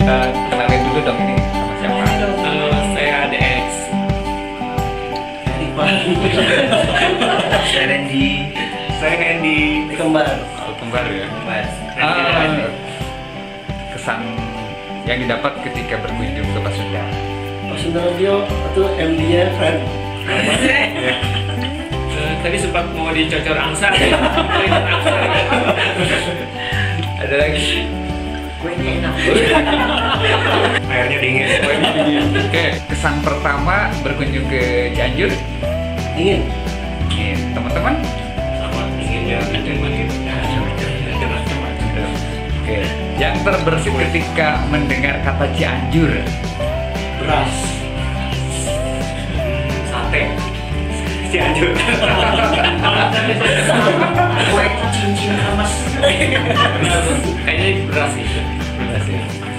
Eh, kenalin dulu dong ini sama siapa? Halo, saya ADX. Saya Randy Saya Andy. Kembar Oh, kembar ya. Kembar Ah, kesan yang didapat ketika berkunjung ke Pasundan. Pasundan Radio itu MD nya friend Eh, tadi sempat mau dicocor angsa. Kuliner angsa. Ada lagi? Kuenya enak Airnya dingin. Oke, kesan pertama berkunjung ke Cianjur. Dingin Ini teman-teman. Sama dinginnya gitu. Oke, yang terbersit ketika mendengar kata Cianjur. Beras Sate. Cianjur. Kue cincin kremes Kayaknya beras